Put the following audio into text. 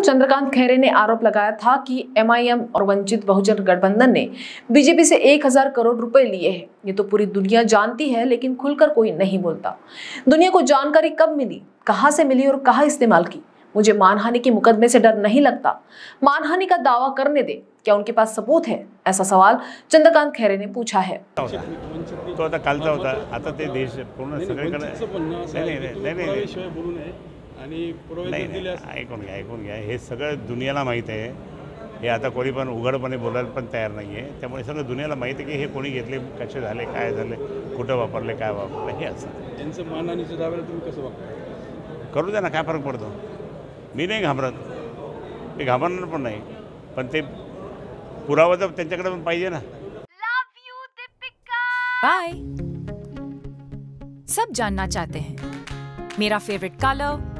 चंद्रकांत खैरे ने आरोप लगाया था कि एमआईएम और वंचित बहुजन गठबंधन ने बीजेपी से एक हज़ार करोड़ रुपए लिए हैं। ये तो पूरी दुनिया जानती है लेकिन खुलकर कोई नहीं बोलता। दुनिया को जानकारी कब मिली कहाँ से मिली और कहाँ इस्तेमाल की? मुझे मानहानि के मुकदमे से डर नहीं लगता। मानहानि का दावा करने दे क्या उनके पास सबूत है? ऐसा सवाल चंद्रकांत खैरे ने पूछा है। तो आता कालचा होता आता ते देश पूर्ण सगळीकडे वंचितचं म्हणणं असं नाही नाही नाही। नाही आणि नाही ऐकून घ्या ऐकून घ्या. हे सगळं दुनियाला माहीत आहे. हे आता कोणी पण उघडपणे बोलायला पण तयार नाही आहे. त्यामुळे सगळं दुनियाला माहिती आहे की हे कोणी घेतले कसे झाले काय झाले कुठं वापरले काय वापरले हे असं. यांचं मानहानीच्या दाव्याला तुम्ही कसं बघता करू द्या ना काय फरक पडतो? मी नाही घाबरत. मी घाबरणार पण नाही. पण ते पुरावा तर त्यांच्याकडे पण पाहिजे ना. बाय सब जानना चाहते हैं। मेरा फेवरेट कलर